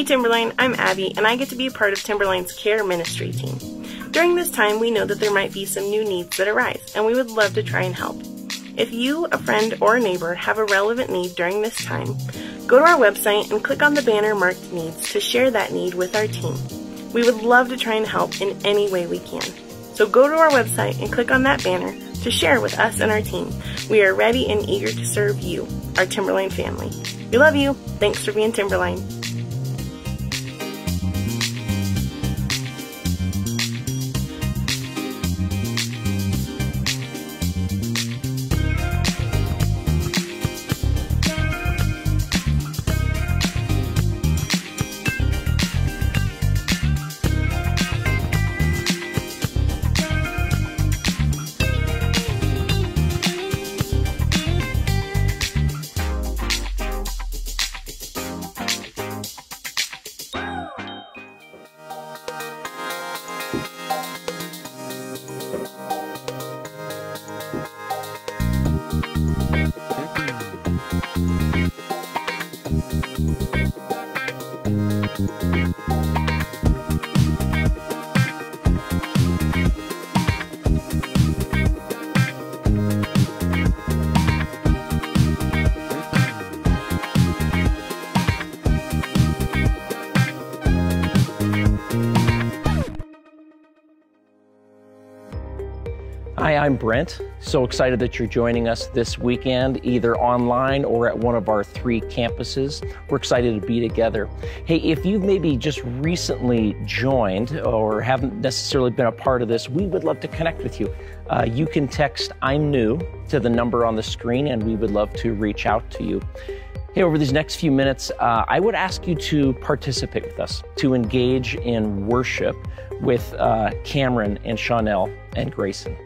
Hey Timberline, I'm Abby, and I get to be a part of Timberline's Care Ministry team. During this time, we know that there might be some new needs that arise, and we would love to try and help. If you, a friend, or a neighbor have a relevant need during this time, go to our website and click on the banner marked Needs to share that need with our team. We would love to try and help in any way we can. So go to our website and click on that banner to share with us and our team. We are ready and eager to serve you, our Timberline family. We love you. Thanks for being Timberline. Hi, I'm Brent. So excited that you're joining us this weekend, either online or at one of our three campuses. We're excited to be together. Hey, if you've maybe just recently joined or haven't necessarily been a part of this, we would love to connect with you. Uh, you can text I'm new to the number on the screen, and we would love to reach out to you. Hey, over these next few minutes, uh, I would ask you to participate with us, to engage in worship with uh, Cameron and Chanel and Grayson.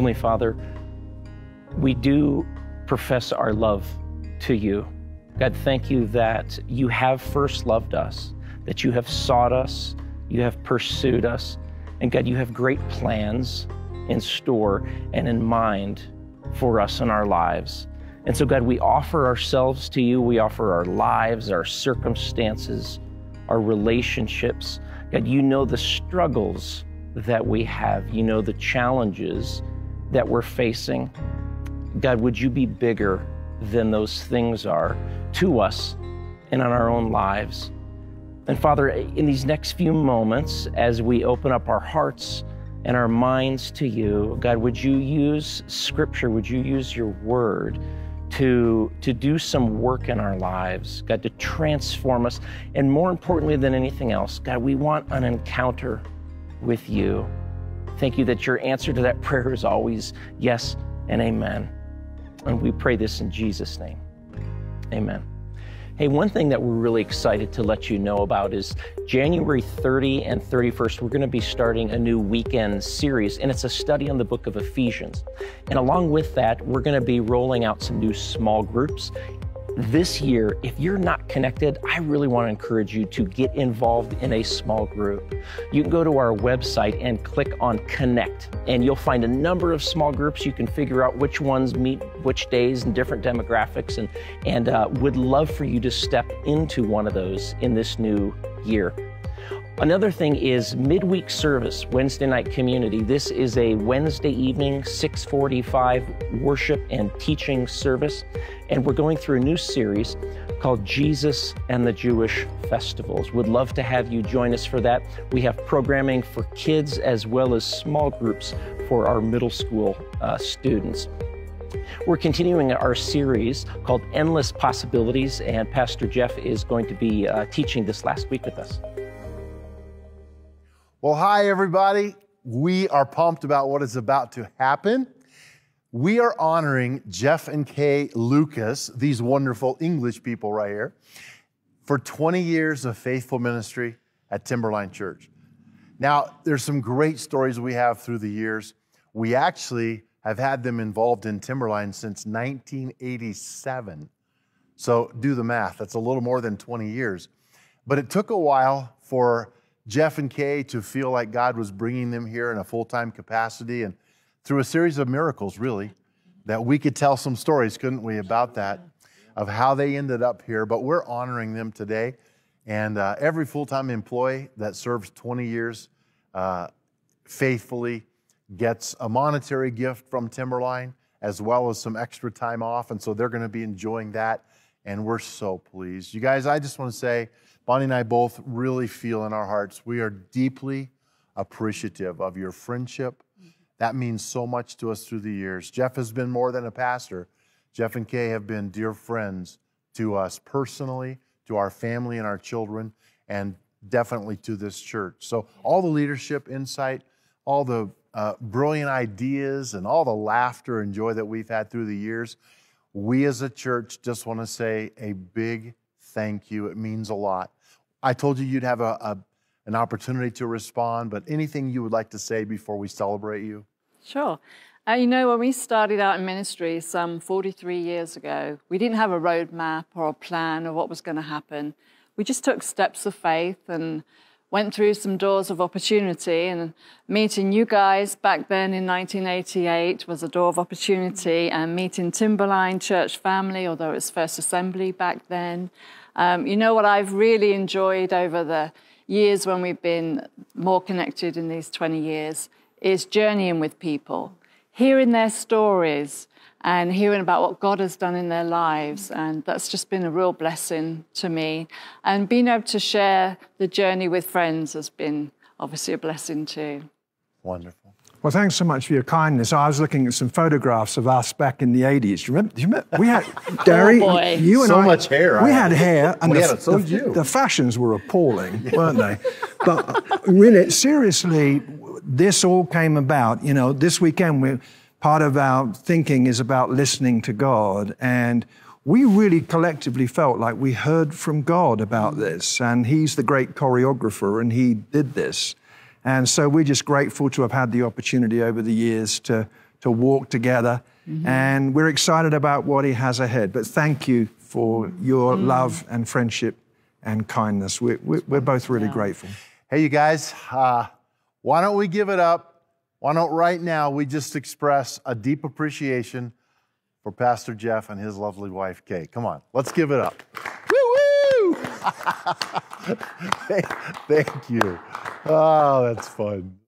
Heavenly Father, we do profess our love to you. God, thank you that you have first loved us, that you have sought us, you have pursued us, and God, you have great plans in store and in mind for us in our lives. And so, God, we offer ourselves to you. We offer our lives, our circumstances, our relationships. God, you know the struggles that we have, you know the challenges that we're facing. God, would you be bigger than those things are to us and in our own lives? And Father, in these next few moments, as we open up our hearts and our minds to you, God, would you use Scripture? Would you use your word to, to do some work in our lives, God, to transform us? And more importantly than anything else, God, we want an encounter with you. Thank you that your answer to that prayer is always yes and amen. And we pray this in Jesus' name. Amen. Hey, one thing that we're really excited to let you know about is January 30 and 31st, we're going to be starting a new weekend series, and it's a study on the book of Ephesians. And along with that, we're going to be rolling out some new small groups this year, if you're not connected, I really want to encourage you to get involved in a small group. You can go to our website and click on Connect, and you'll find a number of small groups. You can figure out which ones meet which days and different demographics, and, and uh, would love for you to step into one of those in this new year. Another thing is midweek service, Wednesday night community. This is a Wednesday evening, 645 worship and teaching service. And we're going through a new series called Jesus and the Jewish Festivals. Would love to have you join us for that. We have programming for kids as well as small groups for our middle school uh, students. We're continuing our series called Endless Possibilities, and Pastor Jeff is going to be uh, teaching this last week with us. Well, hi, everybody. We are pumped about what is about to happen. We are honoring Jeff and Kay Lucas, these wonderful English people right here, for 20 years of faithful ministry at Timberline Church. Now, there's some great stories we have through the years. We actually have had them involved in Timberline since 1987. So do the math, that's a little more than 20 years. But it took a while for Jeff and Kay to feel like God was bringing them here in a full time capacity and through a series of miracles, really, that we could tell some stories, couldn't we, about that, of how they ended up here. But we're honoring them today. And uh, every full time employee that serves 20 years uh, faithfully gets a monetary gift from Timberline as well as some extra time off. And so they're going to be enjoying that. And we're so pleased. You guys, I just want to say, Bonnie and I both really feel in our hearts we are deeply appreciative of your friendship. That means so much to us through the years. Jeff has been more than a pastor. Jeff and Kay have been dear friends to us personally, to our family and our children, and definitely to this church. So, all the leadership, insight, all the uh, brilliant ideas, and all the laughter and joy that we've had through the years, we as a church just want to say a big thank you. It means a lot. I told you you'd have a, a, an opportunity to respond, but anything you would like to say before we celebrate you? Sure. Uh, you know, when we started out in ministry some 43 years ago, we didn't have a roadmap or a plan of what was going to happen. We just took steps of faith and went through some doors of opportunity. And meeting you guys back then in 1988 was a door of opportunity, and meeting Timberline Church family, although it was First Assembly back then. Um, you know what I've really enjoyed over the years when we've been more connected in these 20 years is journeying with people hearing their stories and hearing about what God has done in their lives. And that's just been a real blessing to me. And being able to share the journey with friends has been obviously a blessing too. Wonderful. Well, thanks so much for your kindness. I was looking at some photographs of us back in the 80s. Do you remember? Do you remember? We had, Gary, oh you and So I. much hair. We I had had- hair. And We the, had it, so the, did you. the fashions were appalling, weren't they? But really, seriously, this all came about. You know, this weekend, we part of our thinking is about listening to God. And we really collectively felt like we heard from God about this. And He's the great choreographer, and He did this. And so we're just grateful to have had the opportunity over the years to, to walk together. And we're excited about what He has ahead. But thank you for your love and friendship and kindness. We're, we're, we're both really grateful. Hey, you guys, uh, why don't we give it up? Why don't right now we just express a deep appreciation for Pastor Jeff and his lovely wife, Kay? Come on, let's give it up. Woo woo! thank, thank you. Oh, that's fun.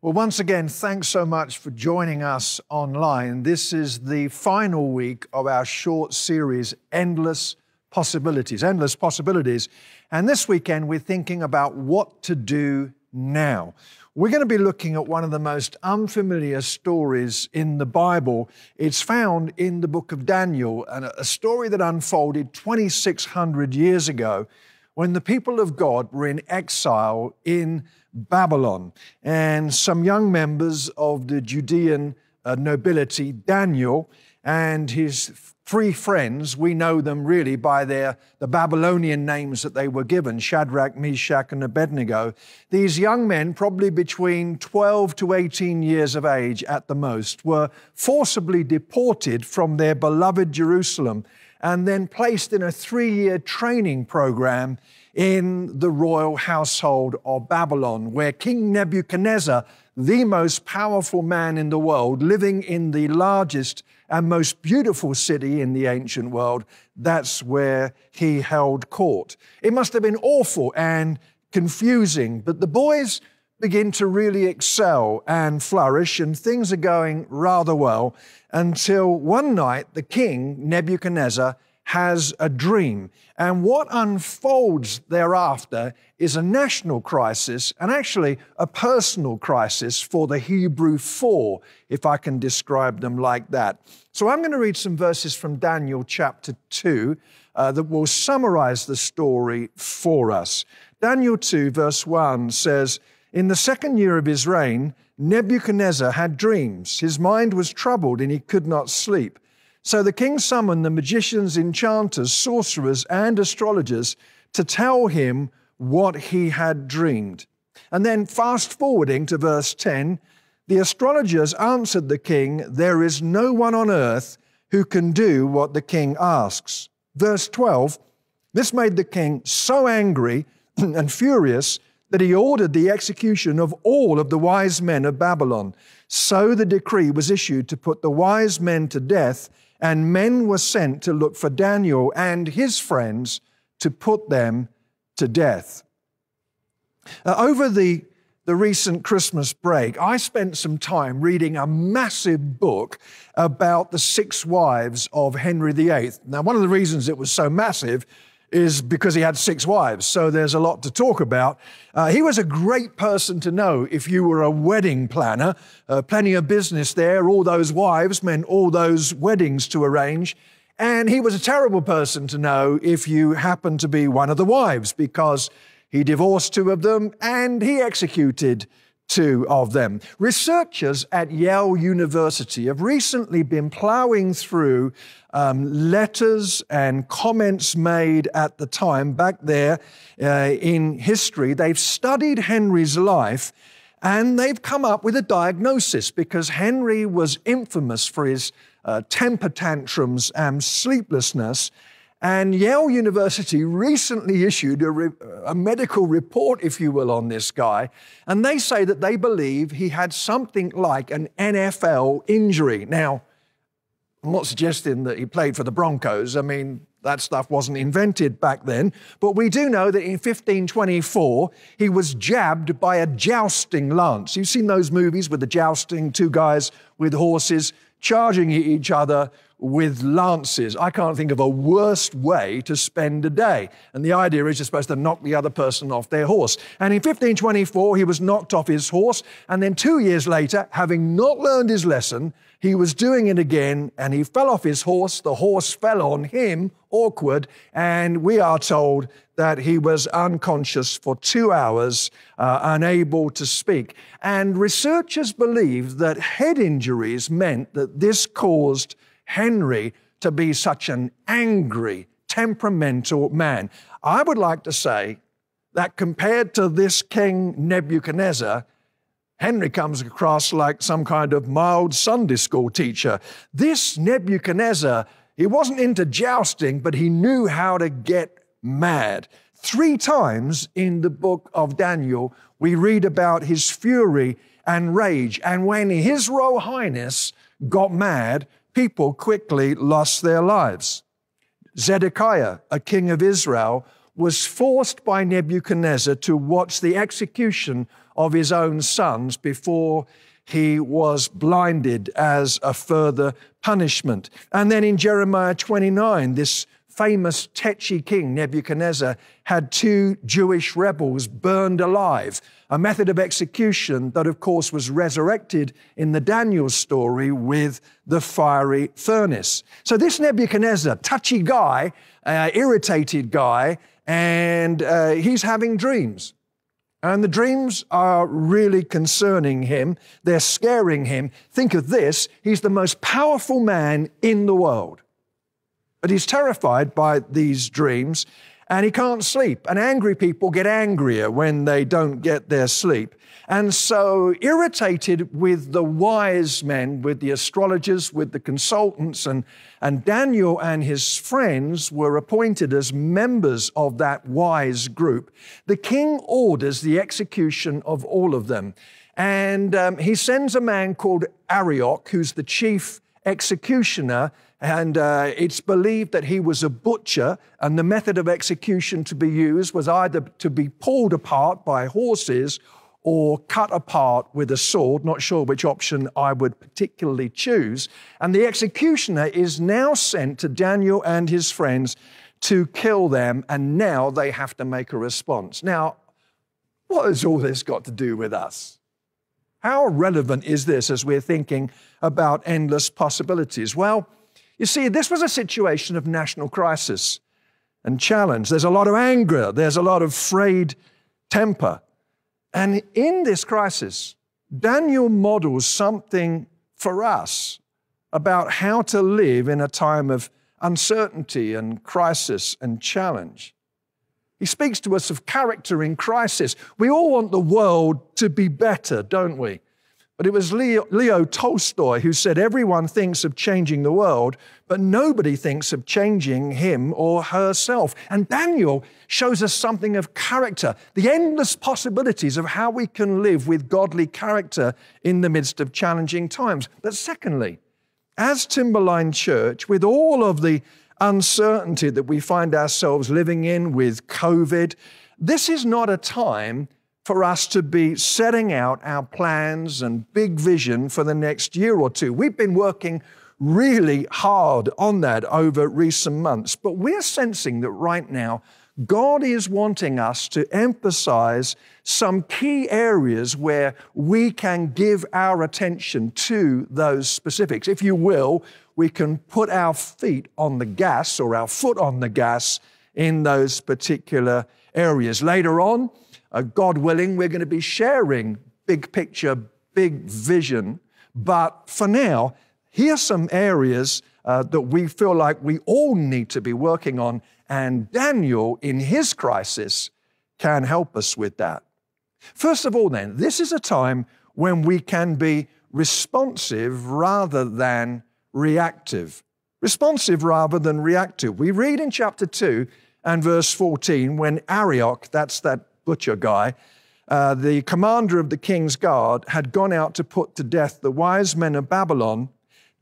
Well, once again, thanks so much for joining us online. This is the final week of our short series, Endless Possibilities. Endless Possibilities. And this weekend, we're thinking about what to do now. We're going to be looking at one of the most unfamiliar stories in the Bible. It's found in the book of Daniel, and a story that unfolded 2,600 years ago when the people of God were in exile in Babylon. And some young members of the Judean uh, nobility, Daniel and his three friends, we know them really by their the Babylonian names that they were given, Shadrach, Meshach, and Abednego. These young men, probably between 12 to 18 years of age at the most, were forcibly deported from their beloved Jerusalem and then placed in a three year training program in the royal household of Babylon, where King Nebuchadnezzar, the most powerful man in the world, living in the largest and most beautiful city in the ancient world, that's where he held court. It must have been awful and confusing, but the boys begin to really excel and flourish, and things are going rather well until one night the king, Nebuchadnezzar, has a dream. And what unfolds thereafter is a national crisis and actually a personal crisis for the Hebrew four, if I can describe them like that. So I'm going to read some verses from Daniel chapter 2 uh, that will summarize the story for us. Daniel 2, verse 1 says, In the second year of his reign, Nebuchadnezzar had dreams. His mind was troubled and he could not sleep. So the king summoned the magicians, enchanters, sorcerers, and astrologers to tell him what he had dreamed. And then, fast forwarding to verse 10, the astrologers answered the king, There is no one on earth who can do what the king asks. Verse 12, this made the king so angry and furious that he ordered the execution of all of the wise men of Babylon. So the decree was issued to put the wise men to death, and men were sent to look for Daniel and his friends to put them to death. Uh, over the, the recent Christmas break, I spent some time reading a massive book about the six wives of Henry VIII. Now, one of the reasons it was so massive is because he had six wives, so there's a lot to talk about. Uh, he was a great person to know if you were a wedding planner. Uh, plenty of business there. All those wives meant all those weddings to arrange. And he was a terrible person to know if you happened to be one of the wives because he divorced two of them and he executed two of them. Researchers at Yale University have recently been plowing through um, letters and comments made at the time back there uh, in history. They've studied Henry's life and they've come up with a diagnosis because Henry was infamous for his uh, temper tantrums and sleeplessness. And Yale University recently issued a, re- a, medical report, if you will, on this guy. And they say that they believe he had something like an NFL injury. Now, I'm not suggesting that he played for the Broncos. I mean, that stuff wasn't invented back then. But we do know that in 1524, he was jabbed by a jousting lance. You've seen those movies with the jousting, two guys with horses charging at each other with lances. I can't think of a worse way to spend a day. And the idea is you're supposed to knock the other person off their horse. And in 1524, he was knocked off his horse. And then two years later, having not learned his lesson, he was doing it again and he fell off his horse. The horse fell on him, awkward. And we are told that he was unconscious for two hours, uh, unable to speak. And researchers believe that head injuries meant that this caused Henry to be such an angry, temperamental man. I would like to say that compared to this King Nebuchadnezzar, Henry comes across like some kind of mild Sunday school teacher. This Nebuchadnezzar, he wasn't into jousting, but he knew how to get mad. Three times in the book of Daniel, we read about his fury and rage. And when his Royal Highness got mad, people quickly lost their lives. Zedekiah, a king of Israel, was forced by Nebuchadnezzar to watch the execution of his own sons before he was blinded as a further punishment. And then in Jeremiah 29, this famous Tetchy king, Nebuchadnezzar, had two Jewish rebels burned alive, a method of execution that, of course, was resurrected in the Daniel story with the fiery furnace. So, this Nebuchadnezzar, touchy guy, uh, irritated guy, and uh, he's having dreams. And the dreams are really concerning him. They're scaring him. Think of this he's the most powerful man in the world. But he's terrified by these dreams and he can't sleep. And angry people get angrier when they don't get their sleep. And so, irritated with the wise men, with the astrologers, with the consultants, and, and Daniel and his friends were appointed as members of that wise group, the king orders the execution of all of them. And um, he sends a man called Arioch, who's the chief executioner, and uh, it's believed that he was a butcher, and the method of execution to be used was either to be pulled apart by horses or cut apart with a sword. Not sure which option I would particularly choose. And the executioner is now sent to Daniel and his friends to kill them, and now they have to make a response. Now, what has all this got to do with us? How relevant is this as we're thinking about endless possibilities? Well, you see, this was a situation of national crisis and challenge. There's a lot of anger, there's a lot of frayed temper. And in this crisis, Daniel models something for us about how to live in a time of uncertainty and crisis and challenge. He speaks to us of character in crisis. We all want the world to be better, don't we? But it was Leo, Leo, Tolstoy who said, Everyone thinks of changing the world, but nobody thinks of changing him or herself. And Daniel shows us something of character, the endless possibilities of how we can live with godly character in the midst of challenging times. But secondly, as Timberline Church, with all of the uncertainty that we find ourselves living in with COVID, this is not a time for us to be setting out our plans and big vision for the next year or two. We've been working really hard on that over recent months, but we're sensing that right now, God is wanting us to emphasize some key areas where we can give our attention to those specifics. If you will, we can put our feet on the gas or our foot on the gas in those particular areas. Later on, uh, God willing, we're going to be sharing big picture, big vision. But for now, here's some areas uh, that we feel like we all need to be working on. And Daniel, in his crisis, can help us with that. First of all, then, this is a time when we can be responsive rather than reactive. Responsive rather than reactive. We read in chapter 2 and verse 14 when Arioch, that's that butcher guy, uh, the commander of the king's guard, had gone out to put to death the wise men of Babylon,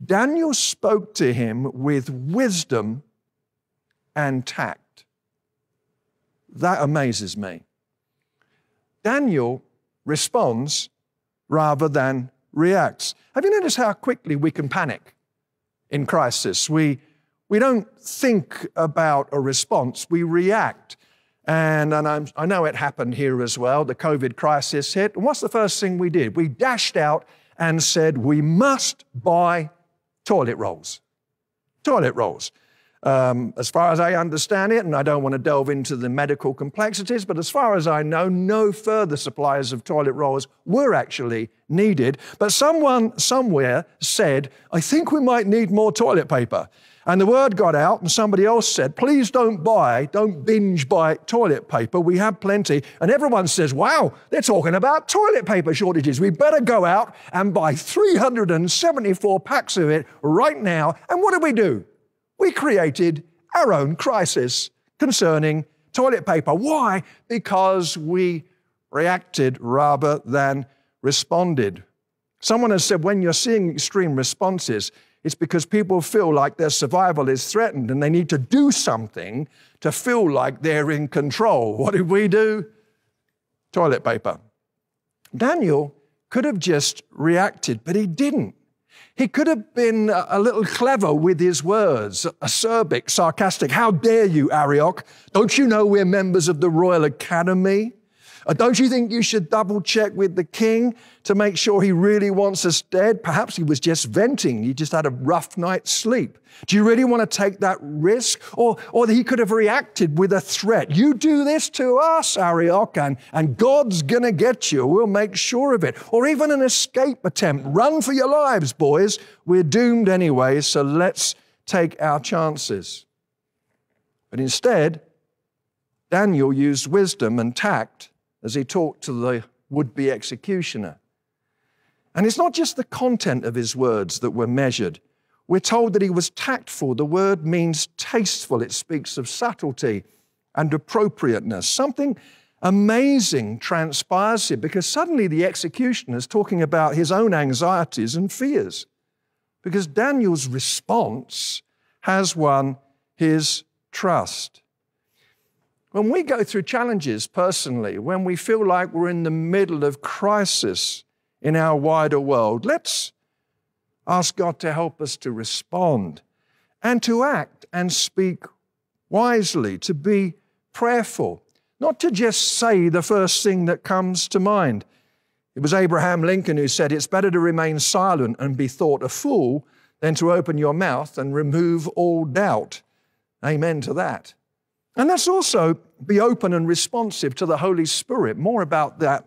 Daniel spoke to him with wisdom and tact. That amazes me. Daniel responds rather than reacts. Have you noticed how quickly we can panic in crisis? We, we don't think about a response, we react. And, and I'm, i know it happened here as well. The COVID crisis hit. And what's the first thing we did? We dashed out and said, we must buy toilet rolls. Toilet rolls. Um, as far as I understand it, and I don't want to delve into the medical complexities, but as far as I know, no further supplies of toilet rolls were actually needed. But someone somewhere said, I think we might need more toilet paper. And the word got out, and somebody else said, Please don't buy, don't binge buy toilet paper. We have plenty. And everyone says, Wow, they're talking about toilet paper shortages. We better go out and buy 374 packs of it right now. And what do we do? we created our own crisis concerning toilet paper. Why? Because we reacted rather than responded. Someone has said when you're seeing extreme responses, it's because people feel like their survival is threatened and they need to do something to feel like they're in control. What did we do? Toilet paper. Daniel could have just reacted, but he didn't. He could have been a little clever with his words, acerbic, sarcastic. How dare you, Arioch? Don't you know we're members of the Royal Academy? Uh, don't you think you should double check with the king to make sure he really wants us dead? Perhaps he was just venting. He just had a rough night's sleep. Do you really want to take that risk? Or, or he could have reacted with a threat. You do this to us, Arioch, and, and God's going to get you. We'll make sure of it. Or even an escape attempt. Run for your lives, boys. We're doomed anyway, so let's take our chances. But instead, Daniel used wisdom and tact as he talked to the would be executioner. And it's not just the content of his words that were measured. We're told that he was tactful. The word means tasteful, it speaks of subtlety and appropriateness. Something amazing transpires here because suddenly the executioner is talking about his own anxieties and fears. Because Daniel's response has won his trust. When we go through challenges personally, when we feel like we're in the middle of crisis in our wider world, let's ask God to help us to respond and to act and speak wisely, to be prayerful, not to just say the first thing that comes to mind. It was Abraham Lincoln who said, It's better to remain silent and be thought a fool than to open your mouth and remove all doubt. Amen to that. And let's also be open and responsive to the Holy Spirit. More about that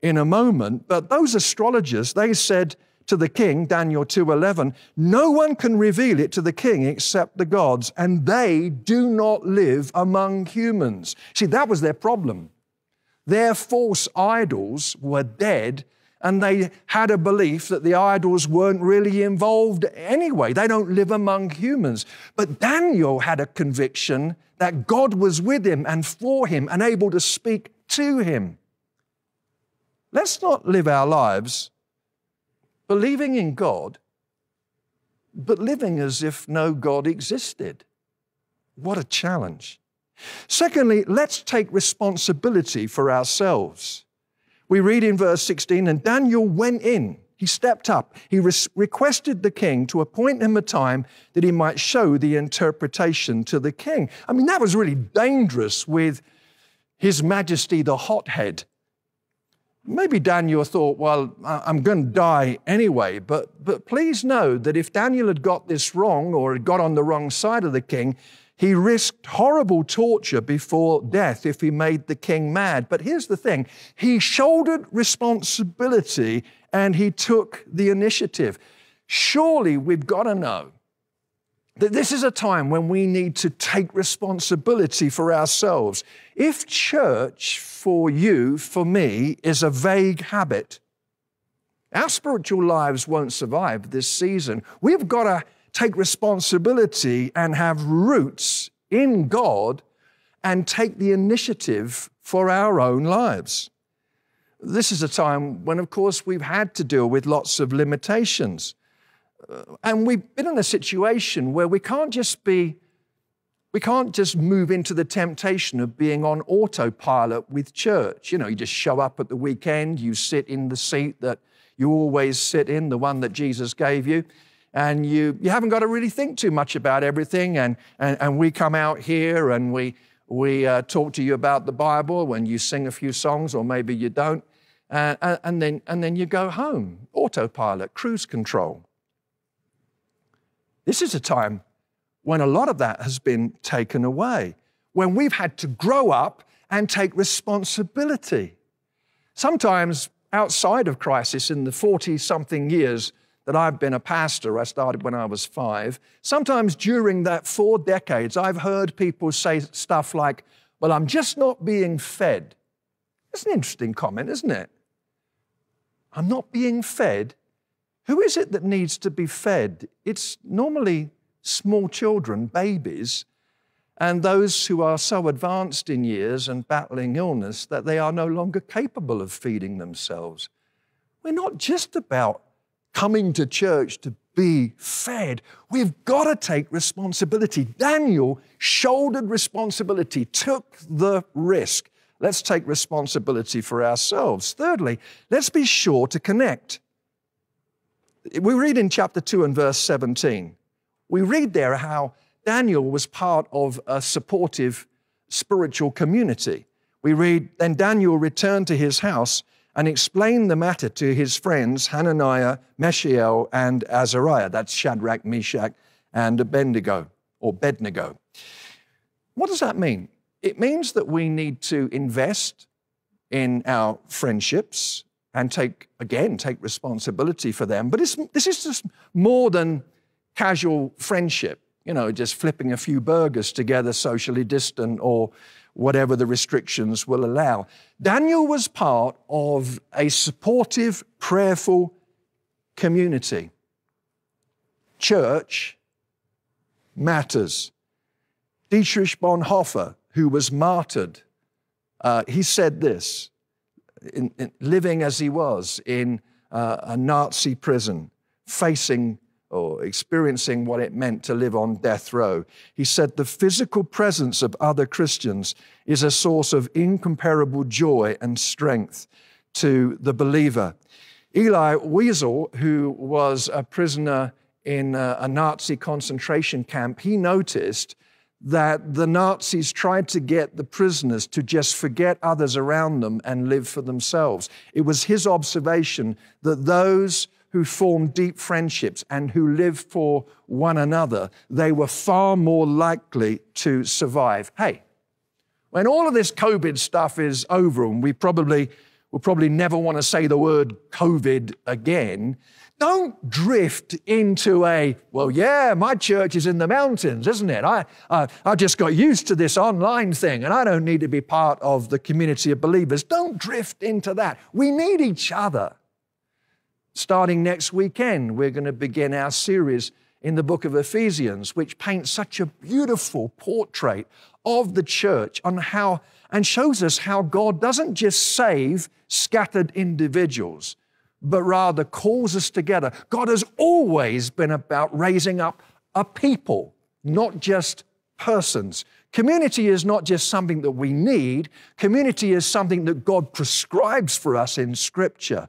in a moment. But those astrologers, they said to the king, Daniel 2:11, no one can reveal it to the king except the gods, and they do not live among humans. See, that was their problem. Their false idols were dead and they had a belief that the idols weren't really involved anyway. They don't live among humans. But Daniel had a conviction that God was with him and for him and able to speak to him. Let's not live our lives believing in God, but living as if no God existed. What a challenge. Secondly, let's take responsibility for ourselves. We read in verse 16, and Daniel went in. He stepped up. He requested the king to appoint him a time that he might show the interpretation to the king. I mean, that was really dangerous with His Majesty the hothead. Maybe Daniel thought, well, I'm going to die anyway, but, but please know that if Daniel had got this wrong or had got on the wrong side of the king, He risked horrible torture before death if he made the king mad. But here's the thing he shouldered responsibility and he took the initiative. Surely we've got to know that this is a time when we need to take responsibility for ourselves. If church for you, for me, is a vague habit, our spiritual lives won't survive this season. We've got to take responsibility and have roots in God and take the initiative for our own lives. This is a time when, of course, we've had to deal with lots of limitations. Uh, and we've been in a situation where we can't just be, we can't just move into the temptation of being on autopilot with church. You know, you just show up at the weekend, you sit in the seat that you always sit in, the one that Jesus gave you, and you, you haven't got to really think too much about everything. And, and, and we come out here and we, we uh, talk to you about the Bible when you sing a few songs, or maybe you don't. And, then, and then you go home, autopilot, cruise control. This is a time when a lot of that has been taken away, when we've had to grow up and take responsibility. Sometimes outside of crisis, in the 40 something years that I've been a pastor, I started when I was five, sometimes during that four decades, I've heard people say stuff like, Well, I'm just not being fed. It's an interesting comment, isn't it? I'm not being fed. Who is it that needs to be fed? It's normally small children, babies, and those who are so advanced in years and battling illness that they are no longer capable of feeding themselves. We're not just about coming to church to be fed. We've got to take responsibility. Daniel shouldered responsibility, took the risk. Let's take responsibility for ourselves. Thirdly, let's be sure to connect. We read in chapter 2 and verse 17, we read there how Daniel was part of a supportive spiritual community. We read, Then Daniel returned to his house and explained the matter to his friends Hananiah, Mishael, and Azariah. That's Shadrach, Meshach, and Abednego, or Bednego. What does that mean? It means that we need to invest in our friendships and take, again, take responsibility for them. But this is just more than casual friendship you know, just flipping a few burgers together socially distant or whatever the restrictions will allow. Daniel was part of a supportive, prayerful community. Church matters. Dietrich Bonhoeffer, who was martyred, uh, he said this, in, in, living as he was in uh, a Nazi prison, facing or experiencing what it meant to live on death row. He said, The physical presence of other Christians is a source of incomparable joy and strength to the believer. Elie Wiesel, who was a prisoner in a, a Nazi concentration camp, he noticed that the Nazis tried to get the prisoners to just forget others around them and live for themselves. It was his observation that those who formed deep friendships and who lived for one another, they were far more likely to survive. Hey, when all of this COVID stuff is over and we probably will probably never want to say the word COVID again, don't drift into a, well, yeah, my church is in the mountains, isn't it? I, I, I just got used to this online thing and I don't need to be part of the community of believers. Don't drift into that. We need each other. Starting next weekend, we're going to begin our series in the book of Ephesians, which paints such a beautiful portrait of the church on how and shows us how God doesn't just save scattered individuals, but rather calls us together. God has always been about raising up a people, not just persons. Community is not just something that we need, community is something that God prescribes for us in Scripture.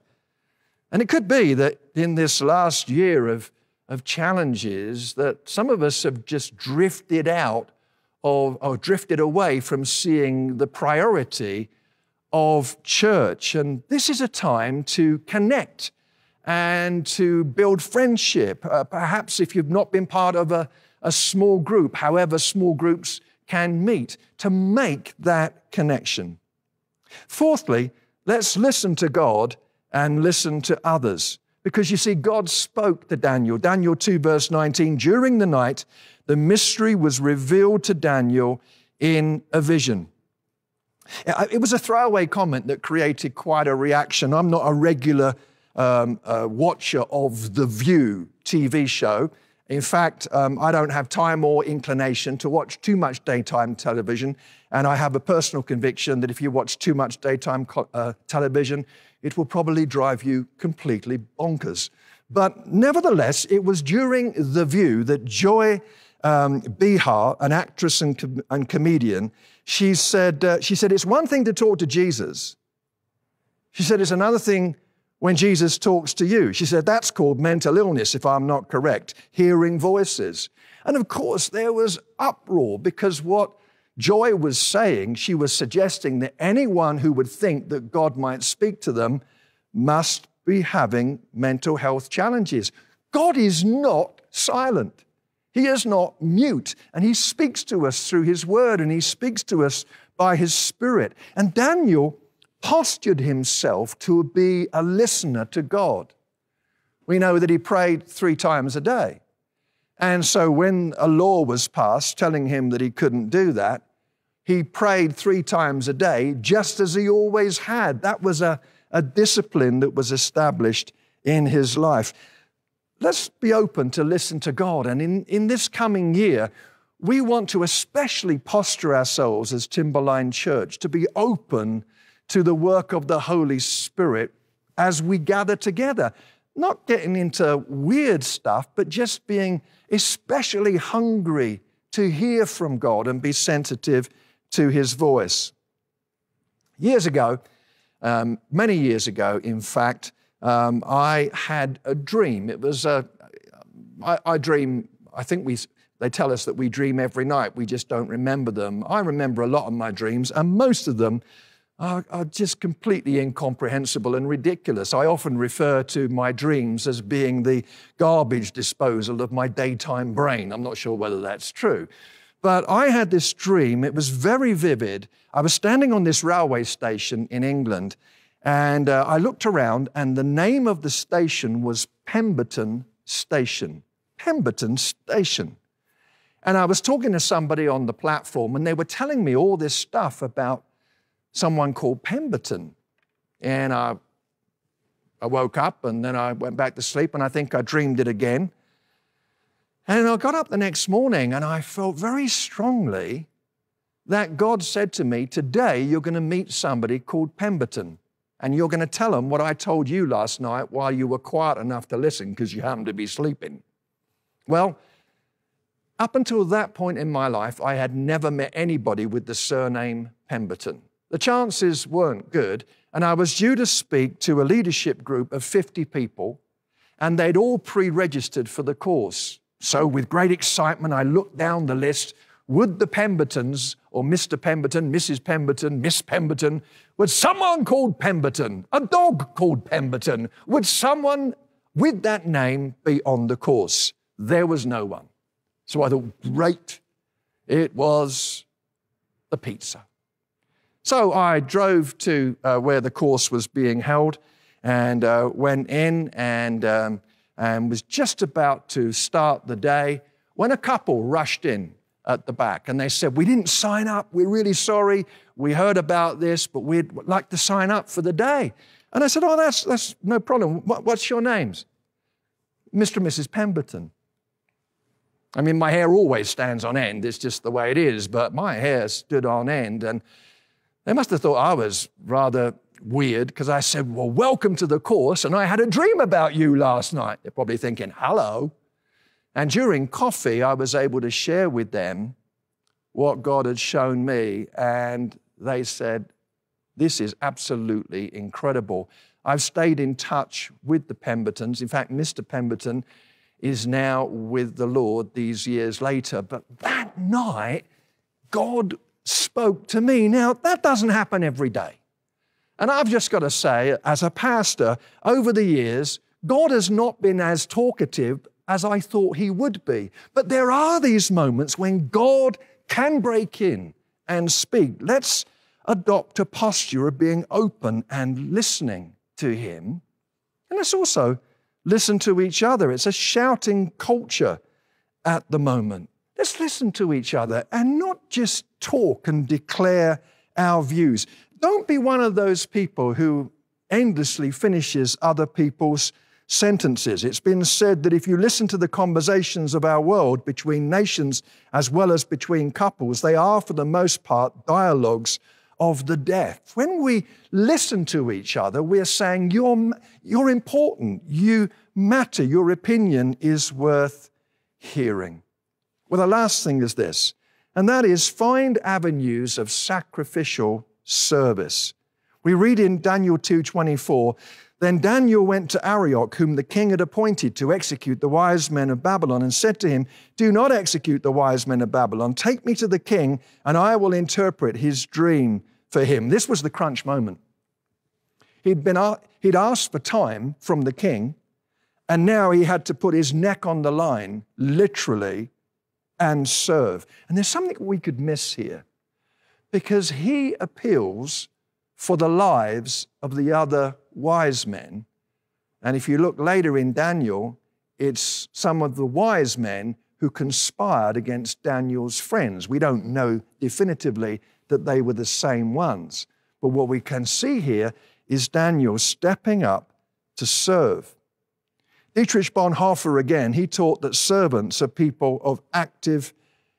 And it could be that in this last year of, of challenges, that some of us have just drifted out of, or drifted away from seeing the priority of church. And this is a time to connect and to build friendship. Uh, perhaps if you've not been part of a, a small group, however small groups can meet, to make that connection. Fourthly, let's listen to God and listen to others. Because you see, God spoke to Daniel. Daniel 2, verse 19, during the night, the mystery was revealed to Daniel in a vision. It was a throwaway comment that created quite a reaction. I'm not a regular um, uh, watcher of The View TV show. In fact, um, I don't have time or inclination to watch too much daytime television. And I have a personal conviction that if you watch too much daytime co- uh, television, it will probably drive you completely bonkers. But nevertheless, it was during The View that Joy um, Behar, an actress and, com- and comedian, she said, uh, she said, it's one thing to talk to Jesus. She said, it's another thing when Jesus talks to you. She said, that's called mental illness, if I'm not correct, hearing voices. And of course, there was uproar because what Joy was saying, she was suggesting that anyone who would think that God might speak to them must be having mental health challenges. God is not silent. He is not mute, and He speaks to us through His Word, and He speaks to us by His Spirit. And Daniel postured himself to be a listener to God. We know that he prayed three times a day. And so when a law was passed telling him that he couldn't do that, he prayed three times a day, just as he always had. That was a, a discipline that was established in his life let's be open to listen to God. And in, in this coming year, we want to especially posture ourselves as Timberline Church to be open to the work of the Holy Spirit as we gather together. Not getting into weird stuff, but just being especially hungry to hear from God and be sensitive to His voice. Years ago, um, many years ago, in fact, um, I had a dream. It was a, I, I dream, I think we, they tell us that we dream every night, we just don't remember them. I remember a lot of my dreams, and most of them are, are just completely incomprehensible and ridiculous. I often refer to my dreams as being the garbage disposal of my daytime brain. I'm not sure whether that's true. But I had this dream, it was very vivid. I was standing on this railway station in England, and uh, I looked around, and the name of the station was Pemberton Station. Pemberton Station. And I was talking to somebody on the platform, and they were telling me all this stuff about someone called Pemberton. And I, I woke up, and then I went back to sleep, and I think I dreamed it again. And I got up the next morning, and I felt very strongly that God said to me, Today you're going to meet somebody called Pemberton and you're going to tell them what I told you last night while you were quiet enough to listen because you happened to be sleeping. Well, up until that point in my life, I had never met anybody with the surname Pemberton. The chances weren't good, and I was due to speak to a leadership group of 50 people, and they'd all pre registered for the course. So, with great excitement, I looked down the list would the Pembertons, or Mr. Pemberton, Mrs. Pemberton, Miss Pemberton, would someone called Pemberton, a dog called Pemberton, would someone with that name be on the course? There was no one. So I thought, great, it was the pizza. So I drove to uh, where the course was being held and uh, went in and, um, and was just about to start the day when a couple rushed in at the back. And they said, We didn't sign up. We're really sorry. We heard about this, but we'd like to sign up for the day. And I said, Oh, that's, that's no problem. What, what's your names? Mr. and Mrs. Pemberton. I mean, my hair always stands on end. It's just the way it is, but my hair stood on end. And they must have thought I was rather weird because I said, Well, welcome to the course. And I had a dream about you last night. They're probably thinking, Hello. And during coffee, I was able to share with them what God had shown me. And they said, This is absolutely incredible. I've stayed in touch with the Pembertons. In fact, Mr. Pemberton is now with the Lord these years later. But that night, God spoke to me. Now, that doesn't happen every day. And I've just got to say, as a pastor, over the years, God has not been as talkative as I thought He would be. But there are these moments when God can break in and speak. Let's adopt a posture of being open and listening to Him. And let's also listen to each other. It's a shouting culture at the moment. Let's listen to each other and not just talk and declare our views. Don't be one of those people who endlessly finishes other people's sentences. It's been said that if you listen to the conversations of our world between nations as well as between couples, they are, for the most part, dialogues of the deaf. When we listen to each other, we're saying, You're, you're important, you matter, your opinion is worth hearing. Well, the last thing is this, and that is find avenues of sacrificial service. We read in Daniel 2:24, then Daniel went to Arioch, whom the king had appointed to execute the wise men of Babylon, and said to him, Do not execute the wise men of Babylon. Take me to the king, and I will interpret his dream for him. This was the crunch moment. He'd, been, he'd asked for time from the king, and now he had to put his neck on the line, literally, and serve. And there's something we could miss here because he appeals for the lives of the other wise men. And if you look later in Daniel, it's some of the wise men who conspired against Daniel's friends. We don't know definitively that they were the same ones. But what we can see here is Daniel stepping up to serve. Dietrich Bonhoeffer, again, he taught that servants are people of active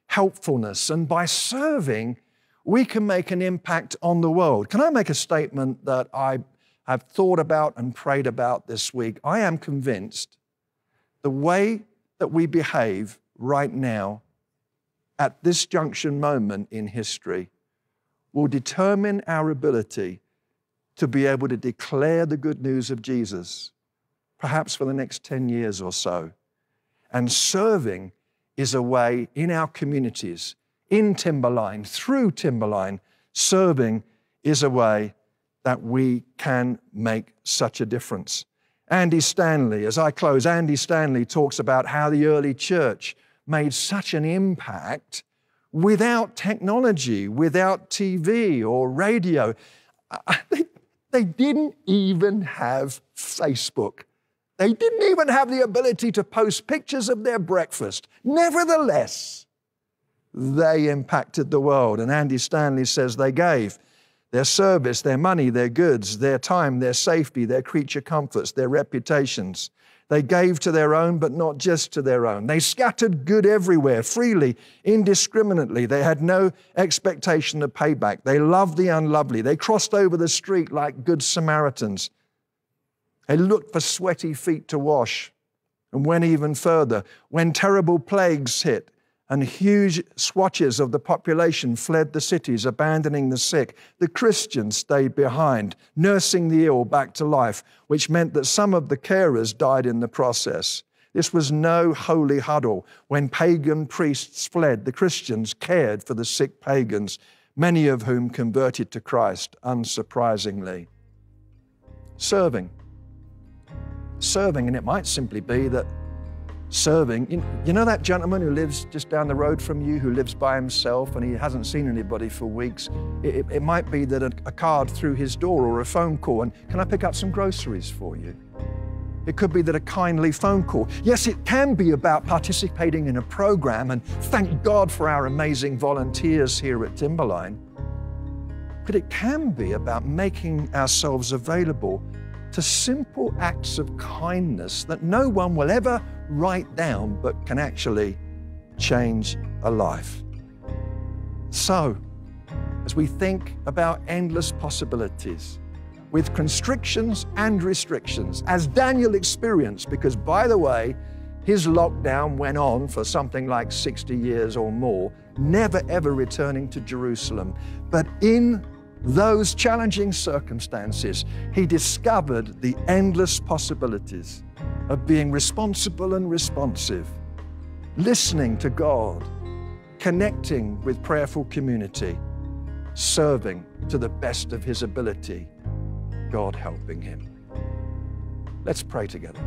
helpfulness. And by serving, we can make an impact on the world. Can I make a statement that I have thought about and prayed about this week? I am convinced the way that we behave right now at this junction moment in history will determine our ability to be able to declare the good news of Jesus, perhaps for the next 10 years or so. And serving is a way in our communities in Timberline, through Timberline, serving is a way that we can make such a difference. Andy Stanley, as I close, Andy Stanley talks about how the early church made such an impact without technology, without TV or radio. They, they didn't even have Facebook. They didn't even have the ability to post pictures of their breakfast. Nevertheless, they impacted the world. And Andy Stanley says they gave their service, their money, their goods, their time, their safety, their creature comforts, their reputations. They gave to their own, but not just to their own. They scattered good everywhere, freely, indiscriminately. They had no expectation of payback. They loved the unlovely. They crossed over the street like good Samaritans. They looked for sweaty feet to wash and went even further. When terrible plagues hit, and huge swatches of the population fled the cities, abandoning the sick. The Christians stayed behind, nursing the ill back to life, which meant that some of the carers died in the process. This was no holy huddle. When pagan priests fled, the Christians cared for the sick pagans, many of whom converted to Christ, unsurprisingly. Serving. Serving, and it might simply be that serving. You know that gentleman who lives just down the road from you, who lives by himself and he hasn't seen anybody for weeks? It, it might be that a, a card through his door or a phone call, and can I pick up some groceries for you? It could be that a kindly phone call. Yes, it can be about participating in a program, and thank God for our amazing volunteers here at Timberline. But it can be about making ourselves available to simple acts of kindness that no one will ever write down but can actually change a life. So, as we think about endless possibilities, with constrictions and restrictions, as Daniel experienced, because by the way, his lockdown went on for something like 60 years or more, never ever returning to Jerusalem. But in those challenging circumstances, he discovered the endless possibilities of being responsible and responsive, listening to God, connecting with prayerful community, serving to the best of his ability, God helping him. Let's pray together.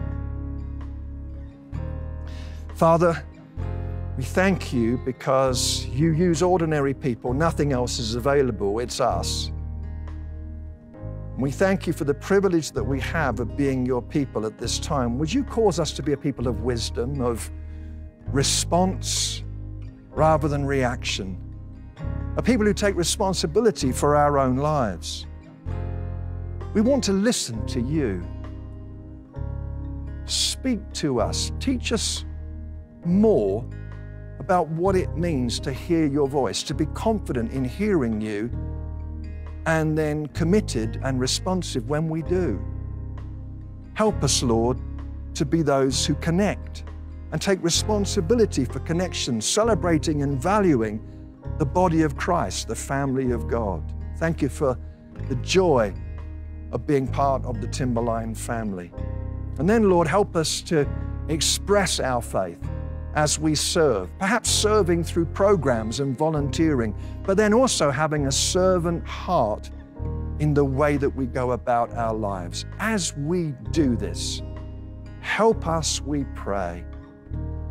Father, we thank you because you use ordinary people. Nothing else is available, it's us. We thank you for the privilege that we have of being your people at this time. Would you cause us to be a people of wisdom, of response rather than reaction? A people who take responsibility for our own lives. We want to listen to you. Speak to us. Teach us more about what it means to hear your voice, to be confident in hearing you, and then committed and responsive when we do. Help us, Lord, to be those who connect and take responsibility for connection, celebrating and valuing the body of Christ, the family of God. Thank you for the joy of being part of the Timberline family. And then, Lord, help us to express our faith as we serve, perhaps serving through programs and volunteering, but then also having a servant heart in the way that we go about our lives. As we do this, help us, we pray.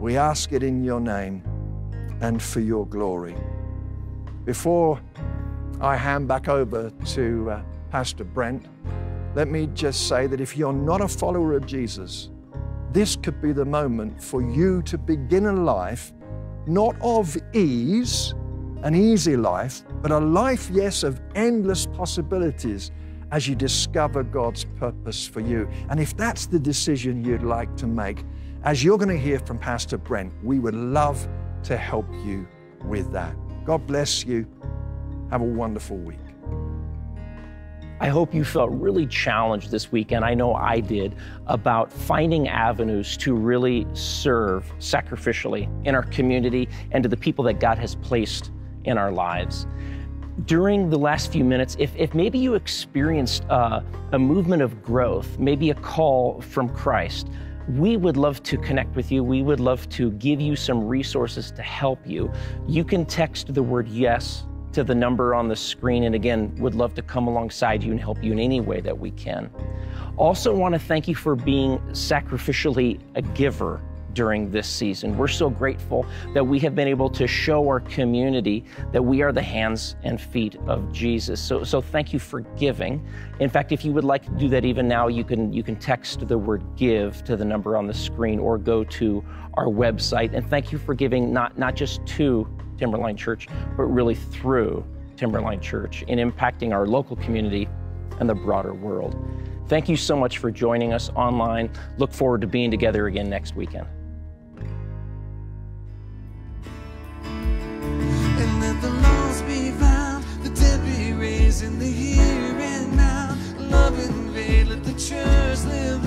We ask it in your name and for your glory. Before I hand back over to uh, Pastor Brent, let me just say that if you're not a follower of Jesus, this could be the moment for you to begin a life not of ease, an easy life, but a life, yes, of endless possibilities as you discover God's purpose for you. And if that's the decision you'd like to make, as you're going to hear from Pastor Brent, we would love to help you with that. God bless you. Have a wonderful week. I hope you felt really challenged this weekend. I know I did about finding avenues to really serve sacrificially in our community and to the people that God has placed in our lives. During the last few minutes, if, if maybe you experienced uh, a movement of growth, maybe a call from Christ, we would love to connect with you. We would love to give you some resources to help you. You can text the word yes to the number on the screen. And again, would love to come alongside you and help you in any way that we can. Also, want to thank you for being sacrificially a giver during this season. We're so grateful that we have been able to show our community that we are the hands and feet of Jesus. So, so thank you for giving. In fact, if you would like to do that even now, you can you can text the word give to the number on the screen or go to our website. And thank you for giving not, not just to Timberline Church, but really through Timberline Church in impacting our local community and the broader world. Thank you so much for joining us online. Look forward to being together again next weekend. Church live.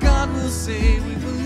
God will save.